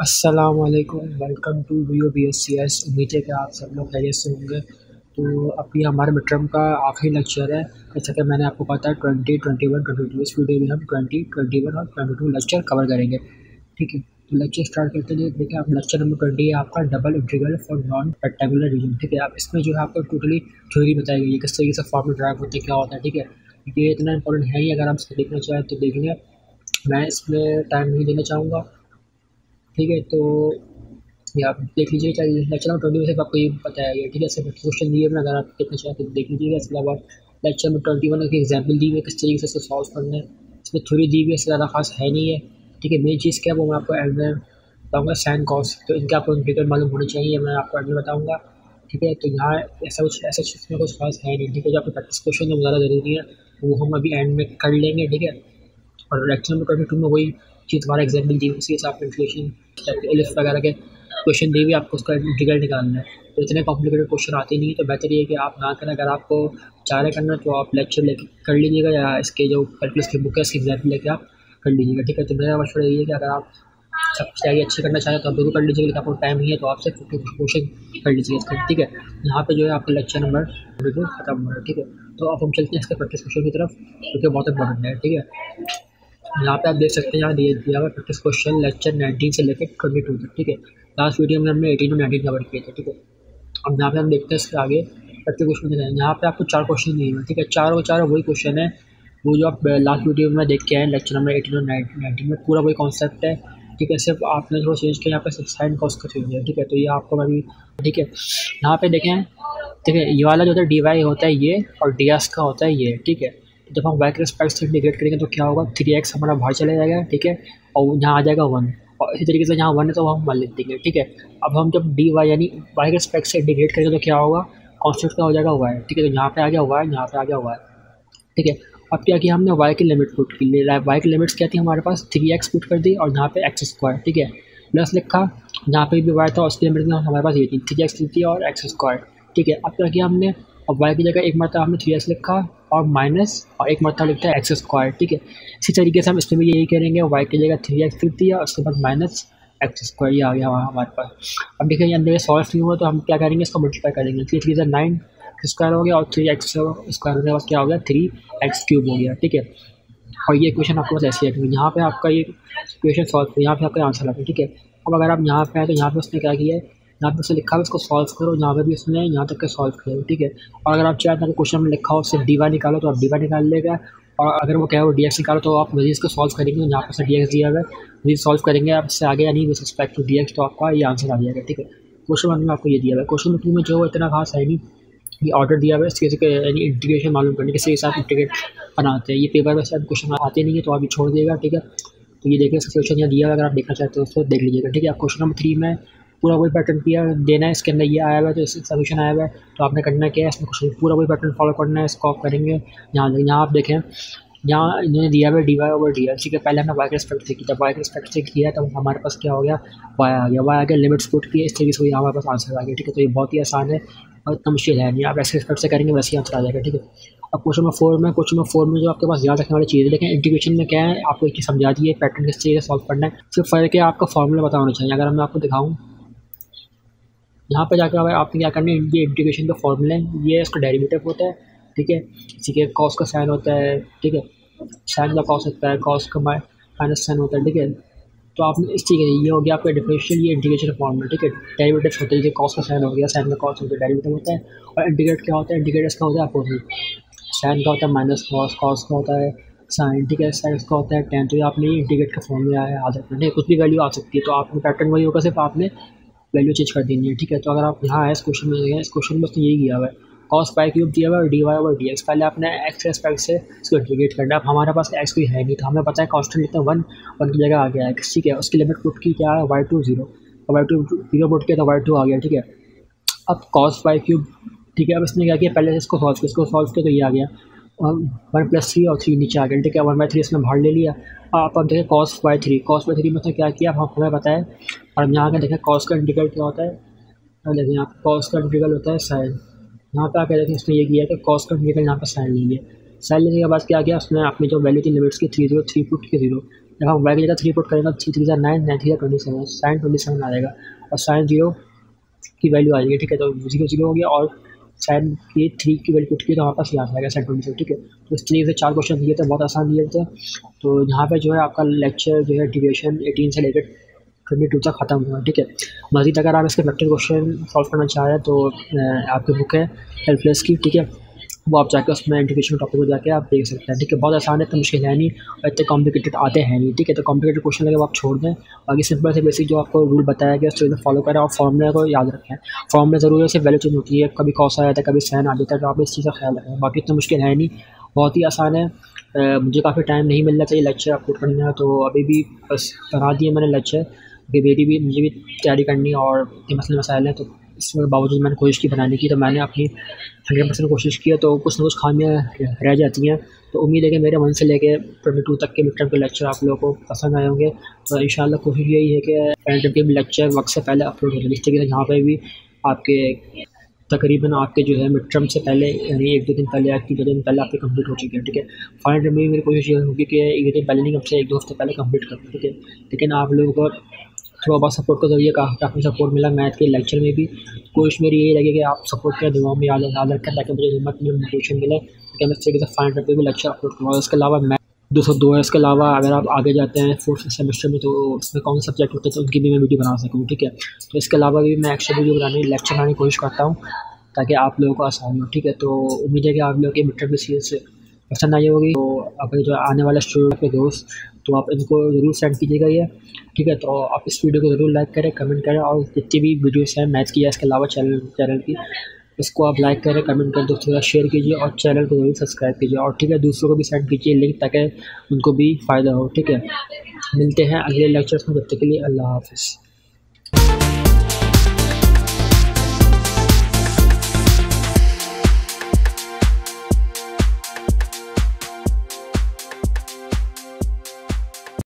असलकुम welcome to V O B S C S उम्मीद है कि आप सब लोग खैरियत से होंगे। तो अभी हमारे मिड टर्म का आखिरी लेक्चर है। जैसा कि मैंने आपको पता है twenty twenty one twenty two इस वीडियो में हम ट्वेंटी ट्वेंटी वन और ट्वेंटी टू लेक्चर कवर करेंगे। ठीक है? तो लेक्चर स्टार्ट करते हैं। देखिए, आप लेक्चर नंबर ट्वेंटी है, आपका double integral for non rectangular region ठीक है? आप इसमें जो है आपको टोटली थ्योरी बताई गई है किस तरीके से फॉर्म ड्राइव होते क्या होता है। ठीक है? ये इतना इंपॉर्टेंट है ही, अगर आप इसको देखना चाहें तो देखेंगे। मैं इसमें टाइम नहीं देना चाहूँगा। ठीक है तो ये आप देख लीजिए क्या लेक्चर नंबर ट्वेंटी में आपको ये पता है, ठीक है सिर्फ़ क्वेश्चन दिए अगर आप देखना चाहें तो देख लीजिएगा, इसके अलावा लेक्चर नंबर ट्वेंटी वन की एग्ज़ाम्पल दी हुई है, किस तरीके से सॉल्व करना है, इसमें थ्योरी दी हुई है, इससे ज़्यादा खास है नहीं है, ठीक है मेन चीज़ क्या है, वो मैं आपको एंड में बताऊँगा सैन कॉस तो इनके आपको इंटीग्रल मालूम होनी चाहिए, मैं आपको एंड में बताऊँगा, ठीक है तो यहाँ ऐसा कुछ, ऐसा इसमें कुछ खास है नहीं, ठीक है, जो आपको प्रैक्टिस क्वेश्चन जो ज़्यादा ज़रूरी है, वो हम अभी एंड में कर लेंगे, ठीक है, और लेक्चर नंबर ट्वेंटी टू में वही चीज़ तुम्हारा एग्ज़ाम्पल दी उसी हिसाब से इन्फ्लेशन एलिफ वगैरह के क्वेश्चन दे भी आपको उसका इंटीग्रल निकालना है। तो इतने कॉम्प्लिकेटेड क्वेश्चन आते नहीं है तो बेहतर ये कि आप ना करें। अगर आपको चाह रहे करना तो आप लेक्चर लेके कर लीजिएगा, या इसके जो कैलकुलस की बुक है इसके एग्ज़ाम्पल लेके आप कर लीजिएगा, ठीक है? तो मेरा मशवरा ये है कि अगर आप सब तैयारी अच्छी करना चाहें तो आप बिल्कुल कर लीजिएगा, लेकिन आपको टाइम नहीं है तो आप सिर्फ़ क्वेश्चन कर लीजिएगा इसका ठीक है? यहाँ पे जो है आपका लेक्चर नंबर बिल्कुल खत्म हो रहा है, ठीक है? तो अब हम चलते हैं इसके प्रैक्टिस क्वेश्चन की तरफ़ क्योंकि बहुत इंपॉर्टेंट है, ठीक है? यहाँ पे आप देख सकते हैं, यहाँ दिए दिया हुआ प्रैक्टिस क्वेश्चन लेक्चर 19 से लेकर 22 तक, ठीक है? लास्ट वीडियो में हमने 18 और 19 कवर किए थे, ठीक है? अब यहाँ पे हम देखते हैं इसके आगे प्रैक्टिस क्वेश्चन हैं यहाँ पे आपको चार क्वेश्चन दिए हुए ठीक है? चारों चार वही क्वेश्चन है, वो जो आप लास्ट वीडियो में देख के आए लेक्चर नंबर एटीन और नाइनटीन में, पूरा वही कॉन्सेप्ट है, ठीक है? सिर्फ़ आपने थोड़ा चेंज किया, यहाँ पे साइन कॉस्ट का चेंज है, ठीक है? तो ये आपको मैं भी ठीक है? यहाँ पे देखें, ठीक है? ये वाला जो होता है डी वाई होता है ये और डी एस का होता है ये, ठीक है? जब हम वाई के रिस्पेक्ट से इंटीग्रेट करेंगे तो क्या होगा? थ्री एक्स हमारा बाहर चला जाएगा, ठीक है? और यहाँ आ जाएगा वन। और इसी तरीके से जहाँ वन है तो हम वन लिख देंगे ठीक है? अब हम जब डी वाई यानी वाई के रिस्पेक्ट से इंटीग्रेट करेंगे तो क्या होगा? कॉन्स्टेंट का हो जाएगा वाई ठीक है? तो यहाँ पे आ गया वाई यहाँ पे आ गया वाई ठीक है? अब क्या किया हमने? वाई की लिमिट पुट की वाई की लिमिट्स क्या थी हमारे पास? थ्री एक्स पुट कर दी और यहाँ पे एक्स स्क्वायर ठीक है? प्लस लिखा, यहाँ पे भी वाई था उसकी लिमिट हमारे पास ये थी। थ्री एक्स थी और एक्स स्क्वायर ठीक है? अब क्या किया हमने? अब वाई की जगह एक मरतबा हमने थ्री एक्स लिखा और माइनस और एक मरतबा लिखता है एक्स स्क्वायर ठीक है? इसी तरीके से हम इसमें भी यही करेंगे वाई की जगह थ्री एक्स लिख दिया, उसके बाद माइनस एक्स स्क्वायर ये आ गया हमारे पास। अब देखिए अंदर सॉल्व नहीं हुआ तो हम क्या करेंगे, इसको मल्टीप्लाई करेंगे। थ्री थ्री नाइन स्क्वायर हो गया और थ्री एक्स स्क्वायर होने के बाद क्या हो गया? थ्री एक्स क्यूब हो गया, ठीक है? और ये क्वेश्चन आपके पास ऐसे है यहाँ पे आपका ये क्वेश्चन सॉल्व यहाँ पे आपका आंसर है ठीक है? अब अगर आप यहाँ पे आए तो यहाँ पे उसने क्या किया है? यहाँ पे उसे लिखा है, उसको सॉल्व करो यहाँ पे भी उसने, यहाँ तक के सॉल्व किया ठीक है? और अगर आप चाहें तो क्वेश्चन में लिखा हो उससे डी वाई निकालो तो आप डी वाई निकाल लेगा। और अगर वो कहे वो डी एक्स निकालो तो आप वजी इसको सॉल्व करेंगे यहाँ पर डी एक्स दिया हुआ है। वजी सॉल्व करेंगे आप, इससे आगे यानी with respect to D X तो आपका ये आंसर आ जाएगा, ठीक है? क्वेश्चन वन में आपको ये दिया हुआ है। क्वेश्चन टू में जो इतना खास है नहीं, ये ऑर्डर दिया हुआ है, इसके यानी इंटीग्रेशन मालूम करने के साथ इंटीग्रेट बनाते हैं। ये पेपर में शायद क्वेश्चन आते नहीं है तो आप ये छोड़ देगा, ठीक है? तो ये देखिए क्वेश्चन यहाँ दिया अगर आप देखना चाहते हो तो देख लीजिएगा, ठीक है? आप क्वेश्चन नंबर थ्री में पूरा वही पैटर्न किया, देना है, इसके अंदर ये आया हुआ है तो इसका सोल्यूशन आया हुआ है। तो आपने करना क्या है? इसमें कुछ पूरा वही पैटर्न फॉलो करना है, इसको आप करेंगे। यहाँ यहाँ आप देखें, यहाँ इन्होंने दिया हुआ डी वाई ओवर डी ठीक है पहले हमने वाई के रिस्पेक्ट से किया। जब वाई के रिस्पेक्ट से किया, तब हमारे पास क्या हो गया? वाई आ गया। वाई आ गया लिमिट पुट किया इस तरीके से हमारे पास आंसर आ गया, ठीक है? तो ये बहुत ही आसान है और इतना मुश्किल है। नहीं आप ऐसे रिस्पेक्ट से करेंगे, वैसे ही आंसर आ जाएगा, ठीक है? अब क्वेश्चन नंबर फोर में क्वेश्चन नंबर फोर में जो आपके पास याद रखने वाली चीज़ है, लेकिन इंटीग्रेशन में क्या है? आपको एक चीज़ समझा दी है पैटर्न किस तरीके से सॉल्व करना है। सिर्फ़ फ़र्क है आपका फॉर्मूला पता होना चाहिए। अगर मैं आपको दिखाऊँ यहाँ पर जाकर आपने क्या करना है, ये इंटीग्रेशन का फॉर्मूला है, ये इसका डेरिवेटिव होता है, ठीक है? इसी के कॉस का साइन होता है, ठीक है? साइन का कॉस होता है कॉस का माइनस साइन होता है, ठीक है? तो आपने इस तरीके से ये हो गया आपका डिफरेंशियल ये इंटीग्रेशन फॉर्मूला ठीक है? डेरिवेटिव होता है जैसे कॉस का साइन हो गया साइन का कॉस होता है डेरिवेटिव होता है, और इंटीग्रेट क्या होता है? इंटीग्रेट इसका होता है अपोजिट साइन का होता है माइनस कॉस कॉस का होता है साइन ठीक है? साइन का होता है टेन तो आपने इंटीग्रेट का फॉर्मूला है आ जाता है, कुछ भी वैल्यू आ सकती है तो आपने पैटर्न वही होगा सिर्फ़ आपने वैल्यू चेंज कर देनी है, ठीक है? तो अगर आप यहाँ आए इस क्वेश्चन में इस क्वेश्चन में तो यही किया हुआ है। कॉस पाई क्यूब दिया हुआ है डी वाई और डी एक्स पहले आपने एक्स एस्पेक्ट से इसको इंटीग्रेट करना है। अब हमारे पास एक्स कोई है नहीं तो हमें पता है कॉन्स्टेंट कितना वन वन की जगह आ गया है, ठीक है? उसकी लिमिट पुट की क्या है? Y to zero Y to zero put किया तो वाई टू आ गया, ठीक है? अब कॉस पाई क्यूब ठीक है? अब इसने क्या किया? पहले इसको सॉल्व किया, इसको सॉल्व किया तो ये आ गया। वन प्लस थ्री और थ्री नीचे आ गया ठीक है, वन बाई थ्री इसने बाहर ले लिया। आप अब देखें cos by three. Cos by three में से क्या किया? आप हमें बताएँ। और यहाँ आकर देखें कॉस का इंटीग्रल क्या होता है? अब देखिए यहाँ कॉस का इंटीग्रल होता है साइन यहाँ पे आकर देखें इसने ये किया कि कॉस का इंटीग्रल यहाँ पर साइन ले लिया। साइन लेने के बाद क्या किया? उसने अपनी जो वैल्यू थी लिमिट्स की थ्री ज़ीरो थ्री फुट की ज़ीरो जब हम वाई की जगह थ्री फुट करेंगे three three nine nine three twenty seven sine twenty seven आएगा और साइन ज़ीरो की वैल्यू आ जाएगी। ठीक है तो ज़ीरो ज़ीरो हो गया और साइन ये थ्री की वैल्यू उठ की तो वापस याद आएगा सेट ट्वेंटी ठीक है? तो इस तरीके से चार क्वेश्चन दिए थे, बहुत आसान दिए थे। तो यहाँ पर जो है आपका लेक्चर जो है डिविएशन एटीन से लेकर ट्वेंटी टू तक खत्म हुआ, ठीक है? मजीद अगर आप इसके प्रैक्टिस क्वेश्चन सॉल्व करना चाह रहे हैं तो आपकी बुक है हेल्पलेस की, ठीक है? वो आप जाकर उसमें इंटीग्रेशन टॉपिक में जाके आप देख सकते हैं। ठीक है, बहुत आसान है तो मुश्किल है नहीं और इतने कॉम्प्लिकेटेड आते हैं नहीं। ठीक है तो कॉम्प्लिकेटेड क्वेश्चन लगे आप छोड़ दें। बाकी सिंपल से बेसिक जो आपको रूल बताया गया, उसको फॉलो करें और फॉर्मूले को याद रखें। फॉर्मूले ज़रूर से वैल्यू चेंज होती है। कभी कौस आ जाता है, कभी सहन आ जाता है तो आप इस चीज़ का ख्याल रखें। बाकी इतना मुश्किल है नहीं, बहुत ही आसान है। मुझे काफ़ी टाइम नहीं मिलना चाहिए लेक्चर अपलोड करने का तो अभी भी बस बना दिए मैंने लेक्चर कि मेरी भी, मुझे भी तैयारी करनी और मसले मसाइल हैं तो इसके बावजूद मैंने कोशिश की बनाने की तो मैंने अपनी हंड्रेड परसेंट कोशिश की तो कुछ ना कुछ खामियाँ रह जाती हैं। तो उम्मीद है कि मेरे मन से लेके ट्वेंटी टू तक के मिड टर्म के लेक्चर आप लोगों को पसंद आए होंगे। तो इन कोशिश यही है कि पेरेंट के लेक्चर वक्त से पहले अपलोड हो। जाए तरीके यहाँ पर भी आपके तकरीबन आपके जो है मिड टर्म से पहले, यानी एक दो दिन पहले एक दो दिन पहले आपके कंप्लीट हो चुके हैं, ठीक है? फाइनल टर्म में मेरी कोशिश ये होगी कि एक दिन पहले नहीं, कम से एक दो हफ़्ते पहले कंप्लीट करूँ ठीक है? लेकिन आप लोगों को थोड़ा बहुत सपोर्ट के ज़रिए काफ़ी काफ़ी सपोर्ट मिला मैथ के लेक्चर में भी। कोशिश मेरी यही लगी कि आप सपोर्ट करें दुआ में याद याद रखें ताकि मुझे हिम्मत में मोटिवेशन मिले कि मैं इस तरीके से फाइव हंड्रेड भी लेक्चर अपलोड करवाओ। इसके अलावा मैथ दो सौ दो है, इसके अलावा अगर आप आगे जाते हैं फोर्थ सेमेस्टर में तो उसमें कौन सब्जेक्ट होते हैं तो उनकी भी मैं वीडियो बना सकूँ, ठीक है? तो इसके अलावा भी मैं एक्स्ट्रा वीडियो बनाने लेक्चर बनाने की कोशिश करता हूँ, ताकि आप लोगों को आसान हो, ठीक है? तो उम्मीद है कि आप लोगों के मिट्टर में सीरीज़ पसंद आई होगी। तो अपने जो आने वाले स्टूडेंट के दोस्त तो आप इनको ज़रूर सेंड कीजिएगा ये, ठीक है? तो आप इस वीडियो को ज़रूर लाइक करें कमेंट करें और जितनी भी वीडियोस हैं मैथ की, या इसके अलावा चैनल चैनल की, इसको आप लाइक करें कमेंट करें, दोस्तों के साथ शेयर कीजिए और चैनल को ज़रूर सब्सक्राइब कीजिए और ठीक है, दूसरों को भी सेंड कीजिए लिंक ताकि उनको भी फ़ायदा हो, ठीक है? मिलते हैं अगले लेक्चर्स में जब तक के लिए अल्लाह हाफिज़।